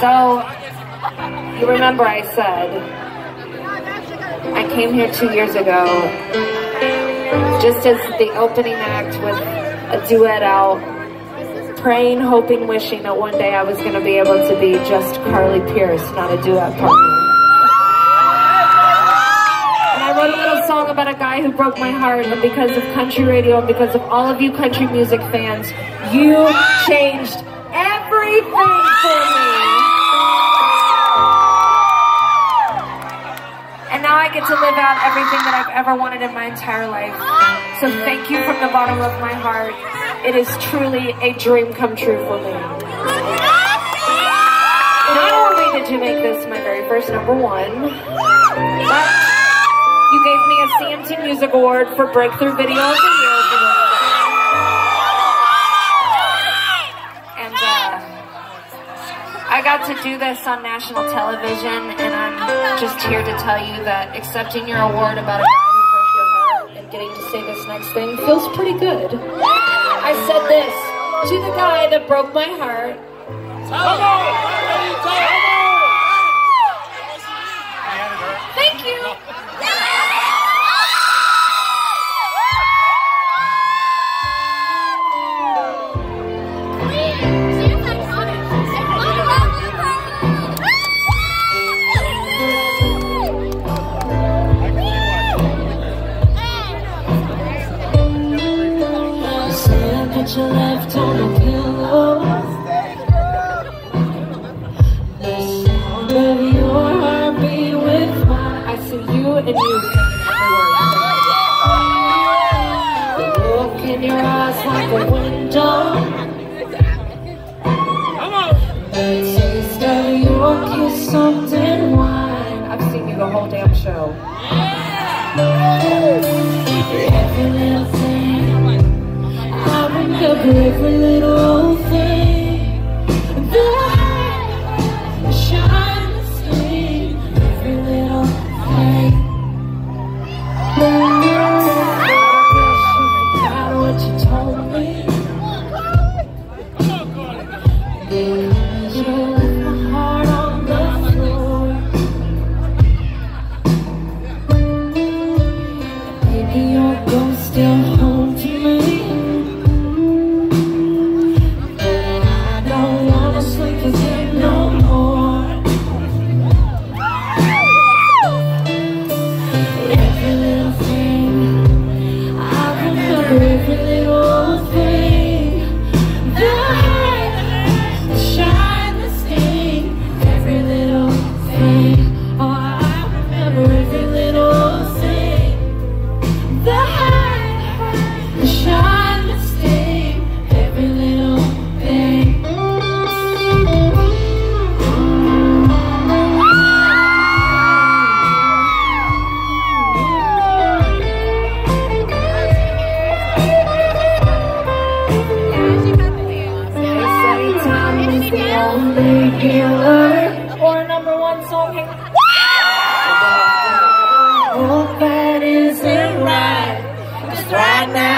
So, you remember I said, I came here two years ago, just as the opening act with a duet out, praying, hoping, wishing that one day I was going to be able to be just Carly Pearce, not a duet partner. And I wrote a little song about a guy who broke my heart, and because of country radio and because of all of you country music fans, you changed everything for me. And now I get to live out everything that I've ever wanted in my entire life. So thank you from the bottom of my heart. It is truly a dream come true for me. Not only did you make this my very first number one, but you gave me a CMT Music Award for Breakthrough Video of the Year. And uh, I got to do this on national television, and I'm just here to tell you that accepting your award about a and getting to say this next thing feels pretty good. I said this to the guy that broke my heart. Thank Your left on the pillow. The sound of your heartbeat with mine. I see you and you singing every word. The look in your eyes like a window. The taste of your kiss, something wine. I've seen you the whole damn show. Every little thing. I remember every little thing. The shine, the stain, every little thing. Forgot what you told me. Only healer. or number one song. Hope that isn't right. 'Cause right now